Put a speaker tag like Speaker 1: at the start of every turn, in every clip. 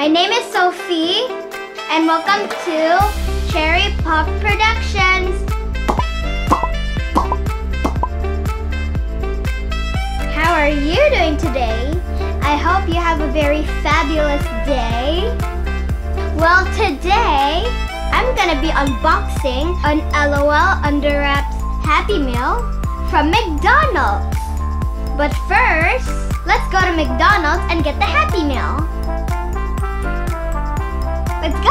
Speaker 1: My name is Sophie, and welcome to Cherry Pop Productions. How are you doing today? I hope you have a very fabulous day. Well, today I'm gonna be unboxing an LOL Under Wraps Happy Meal from McDonald's. But first, let's go to McDonald's and get the Happy Meal. Let's go!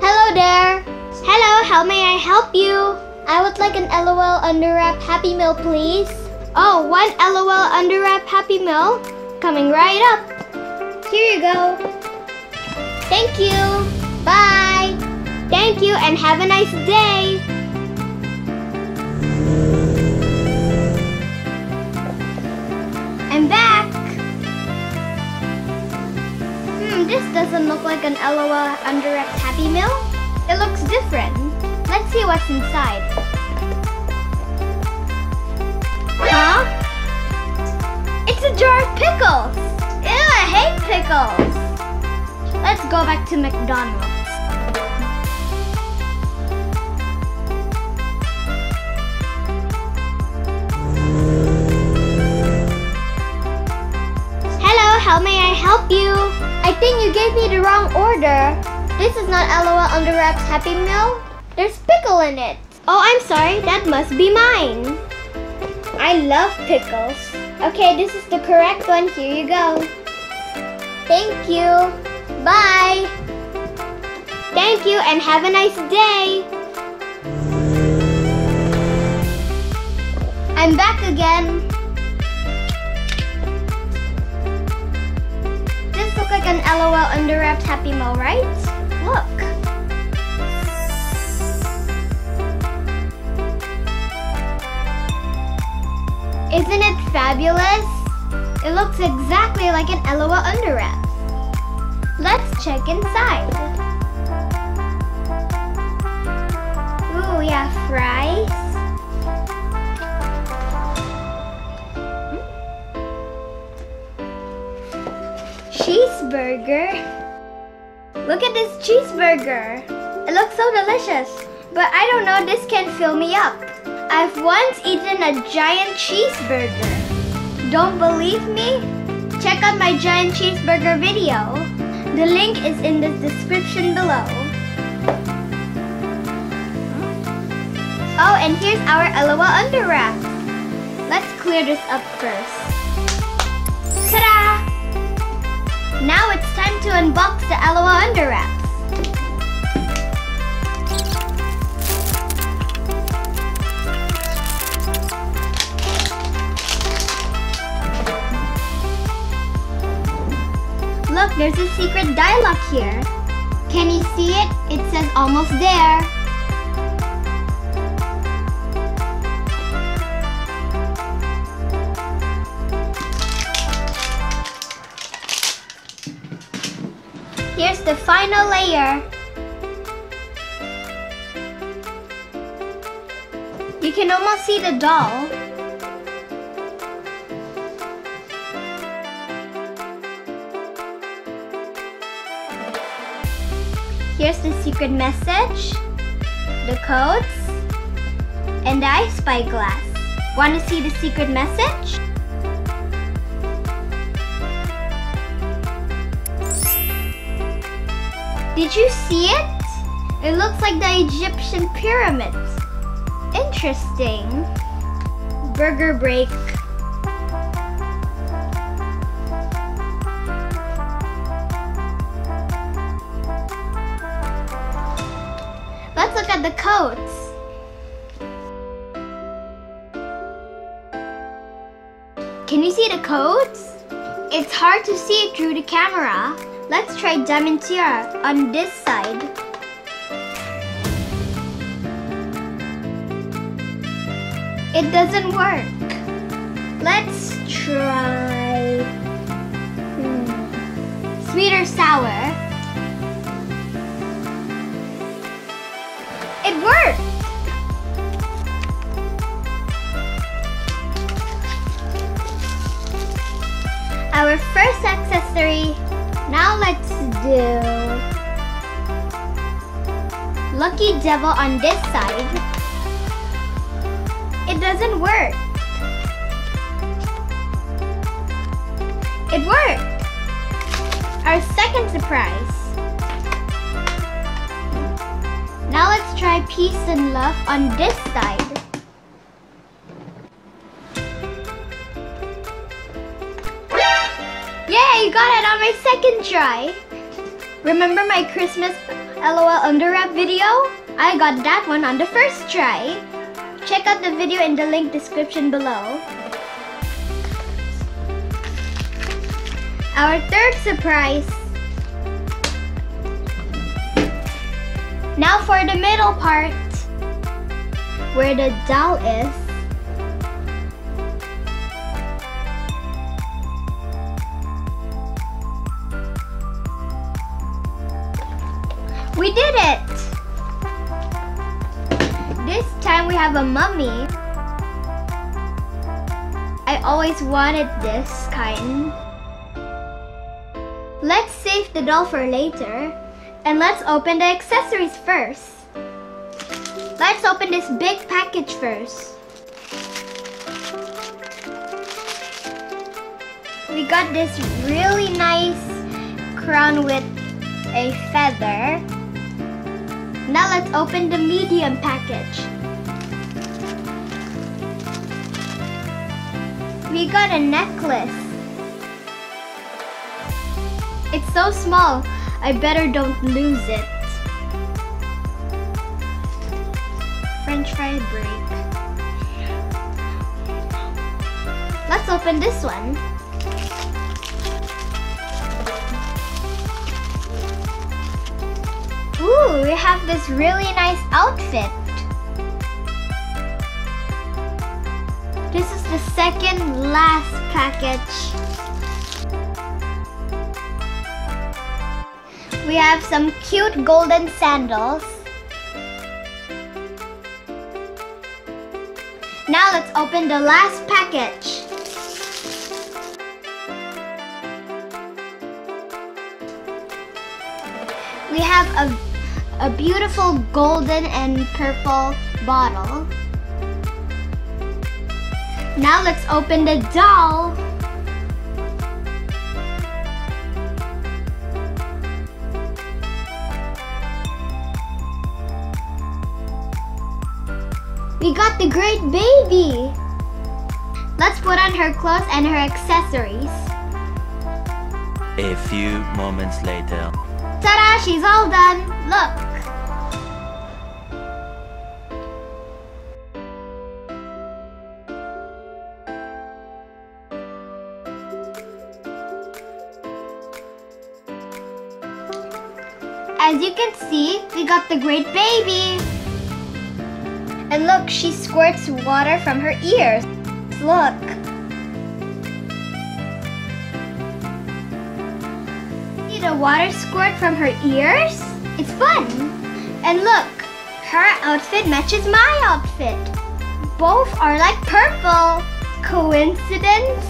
Speaker 1: Hello there! Hello, how may I help you? I would like an LOL Under Wrap Happy Meal, please. Oh, one LOL Under Wrap Happy Meal? Coming right up. Here you go. Thank you. Bye. Thank you and have a nice day. I'm back. Hmm, this doesn't look like an LOL Wrap Happy Meal. It looks different. Let's see what's inside. Huh? It's a jar of pickles! Ew, I hate pickles! Let's go back to McDonald's. How may I help you? I think you gave me the wrong order. This is not LOL Under Wraps Happy Meal. There's pickle in it. Oh, I'm sorry. That must be mine. I love pickles. Okay, this is the correct one. Here you go. Thank you. Bye. Thank you and have a nice day. I'm back again. An LOL Under Wraps Happy Meal, right? Look. Isn't it fabulous? It looks exactly like an LOL Under Wraps. Let's check inside. Ooh, have fries. Cheeseburger. Look at this cheeseburger. It looks so delicious. But I don't know, this can fill me up. I've once eaten a giant cheeseburger. Don't believe me? Check out my giant cheeseburger video. The link is in the description below. Oh, and here's our LOL Under Wrap. Let's clear this up first. Now it's time to unbox the LOL Under Wraps. Look, there's a secret dialogue here. Can you see it? It says almost there. The final layer. You can almost see the doll. Here's the secret message, the codes, and the I Spy glass. Want to see the secret message? Did you see it? It looks like the Egyptian pyramids. Interesting. Burger break. Let's look at the codes. Can you see the codes? It's hard to see it through the camera. Let's try Diamantia on this side. It doesn't work. Let's try hmm, sweet or sour. It worked! Our do Lucky Devil on this side. It doesn't work. It worked! Our second surprise. Now let's try peace and love on this side. Yay, you got it on my second try. Remember my Christmas LOL underwrap video? I got that one on the first try. Check out the video in the link description below. Our third surprise. Now for the middle part, where the doll is. We did it! This time we have a mummy. I always wanted this kind. Let's save the doll for later. And let's open the accessories first. Let's open this big package first. We got this really nice crown with a feather. Now let's open the medium package. We got a necklace. It's so small, I better don't lose it. French fry break. Let's open this one. Ooh, we have this really nice outfit. This is the second last package. We have some cute golden sandals. Now let's open the last package. We have a, a beautiful golden and purple bottle. Now let's open the doll. We got the great baby! Let's put on her clothes and her accessories.
Speaker 2: A few moments later.
Speaker 1: Ta-da! She's all done! Look! As you can see, we got the great baby! And look, she squirts water from her ears. Look. See the water squirt from her ears? It's fun. And look, her outfit matches my outfit. Both are like purple. Coincidence?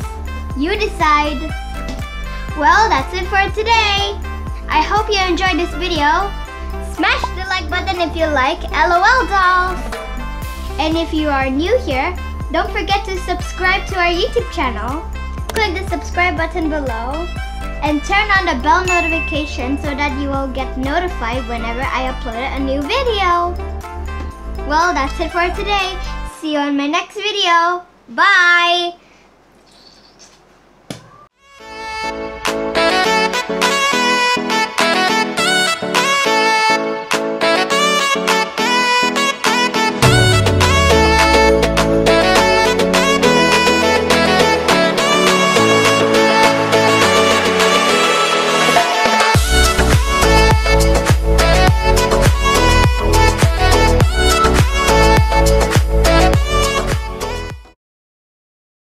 Speaker 1: You decide. Well, that's it for today. I hope you enjoyed this video. Smash the like button if you like LOL dolls. And if you are new here, don't forget to subscribe to our YouTube channel. Click the subscribe button below and turn on the bell notification so that you will get notified whenever I upload a new video. Well, that's it for today. See you on my next video. Bye!